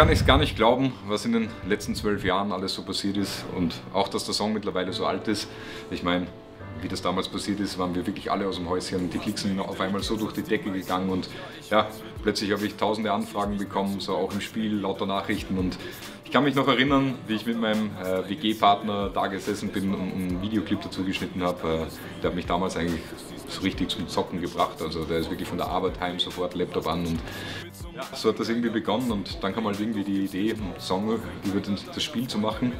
kann ich es gar nicht glauben, was in den letzten zwölf Jahren alles so passiert ist und auch, dass der Song mittlerweile so alt ist. Ich meine, wie das damals passiert ist, waren wir wirklich alle aus dem Häuschen. Die Klicks sind auf einmal so durch die Decke gegangen und ja, plötzlich habe ich tausende Anfragen bekommen, so auch im Spiel, lauter Nachrichten und ich kann mich noch erinnern, wie ich mit meinem äh, WG-Partner da gesessen bin und einen Videoclip dazu geschnitten habe. Äh, der hat mich damals eigentlich so richtig zum Zocken gebracht. Also der ist wirklich von der Arbeit heim sofort Laptop an und so hat das irgendwie begonnen und dann kam halt irgendwie die Idee, einen Song über das Spiel zu machen.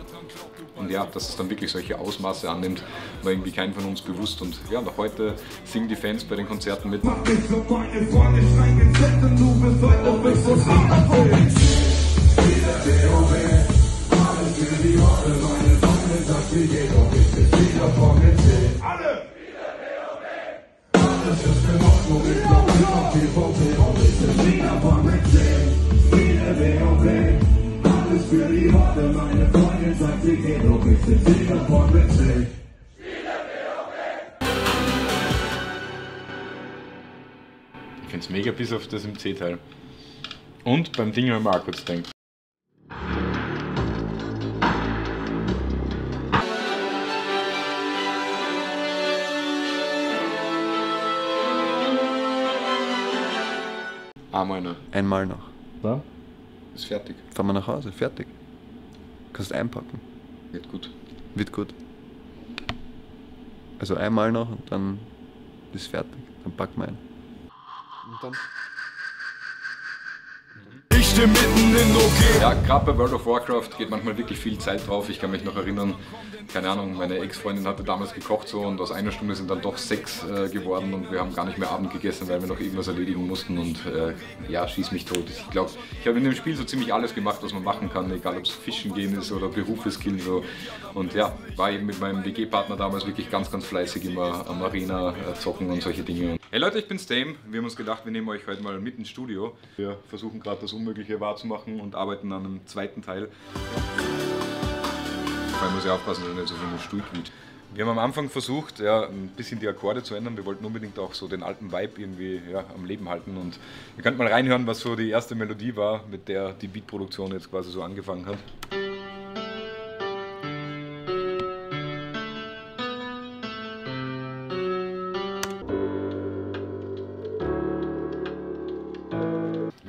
Und ja, dass es dann wirklich solche Ausmaße annimmt, war irgendwie kein von uns bewusst. Und ja, noch heute singen die Fans bei den Konzerten mit. Alle! Ich Ich find's mega bis auf das im C-Teil. Und beim Ding haben wir auch kurz denkt. Einmal noch. Einmal noch. Ja? Ist fertig. Fahren wir nach Hause, fertig. Kannst einpacken. Wird gut. Wird gut. Also einmal noch und dann ist fertig. Dann packen wir ein. Und dann Geschichte mitten in OG. Ja, gerade bei World of Warcraft geht manchmal wirklich viel Zeit drauf. Ich kann mich noch erinnern, keine Ahnung, meine Ex-Freundin hatte damals gekocht so und aus einer Stunde sind dann doch sechs äh, geworden und wir haben gar nicht mehr Abend gegessen, weil wir noch irgendwas erledigen mussten und äh, ja, schieß mich tot. Ich glaube, ich habe in dem Spiel so ziemlich alles gemacht, was man machen kann, egal ob es Fischen gehen ist oder Berufe skillen so. Und ja, war eben mit meinem WG-Partner damals wirklich ganz, ganz fleißig immer am Arena äh, zocken und solche Dinge. Hey Leute, ich bin Stame. Wir haben uns gedacht, wir nehmen euch heute mal mit ins Studio. Wir versuchen gerade das Unmögliche wahrzumachen und arbeiten an einem zweiten Teil. Vor allem muss ich aufpassen, dass er nicht so viel Stuhl quietscht. Wir haben am Anfang versucht, ja, ein bisschen die Akkorde zu ändern. Wir wollten unbedingt auch so den alten Vibe irgendwie ja, am Leben halten. Und ihr könnt mal reinhören, was so die erste Melodie war, mit der die Beatproduktion jetzt quasi so angefangen hat.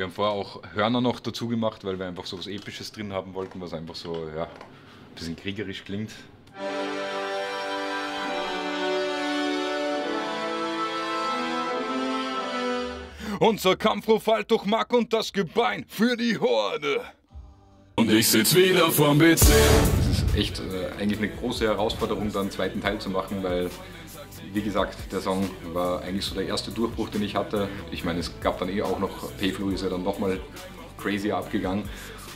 Wir haben vorher auch Hörner noch dazu gemacht, weil wir einfach so was Episches drin haben wollten, was einfach so ja, ein bisschen kriegerisch klingt. Unser Kampfruf halt durch Mark und das Gebein für die Horde. Und ich sitz wieder vorm PC. Das ist echt äh, eigentlich eine große Herausforderung, da einen zweiten Teil zu machen, weil wie gesagt, der Song war eigentlich so der erste Durchbruch, den ich hatte. Ich meine, es gab dann eh auch noch, Payflow ist ja dann nochmal crazy abgegangen.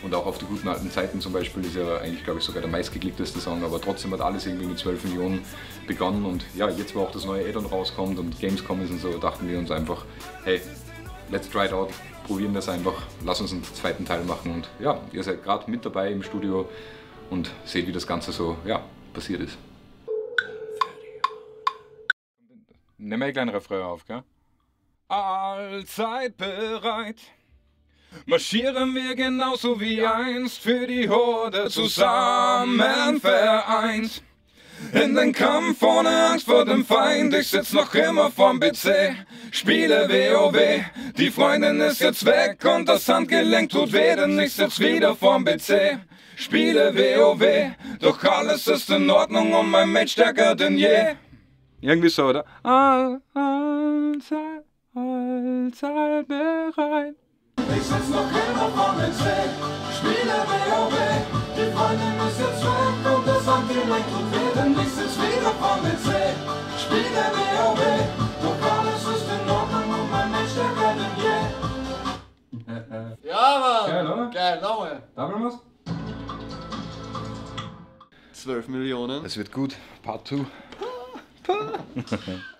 Und auch auf die guten alten Zeiten zum Beispiel ist ja eigentlich, glaube ich, sogar der meistgeklickteste Song. Aber trotzdem hat alles irgendwie mit 12 Millionen begonnen. Und ja, jetzt wo auch das neue Addon rauskommt und Gamescom ist und so, dachten wir uns einfach, hey, let's try it out, probieren das einfach, lass uns einen zweiten Teil machen. Und ja, ihr seid gerade mit dabei im Studio und seht, wie das Ganze so ja, passiert ist. Nimm ein kleinen Refrain auf, gell? Allzeit bereit. Marschieren wir genauso wie einst für die Horde zusammen vereint. In den Kampf ohne Angst vor dem Feind, ich sitz noch immer vorm PC, spiele WoW. Die Freundin ist jetzt weg und das Handgelenk tut weh, denn ich sitz wieder vorm PC, spiele WoW. Doch alles ist in Ordnung und mein Mate stärker denn je. Irgendwie so, oder? Allzeit, allzeit bereit. Ich sitz noch immer vor dem Zweck, spiele WoW. Die Freundin ist jetzt weg und das Handgelenk tut weh, denn ich sitz wieder vor dem Zweck, spiele WoW. Doch alles ist in Ordnung und mein Mensch stärker denn je. Ja, Mann! Geil, oder? Geil, nochmal. Double was? 12 Millionen. Es wird gut. Part 2. Super.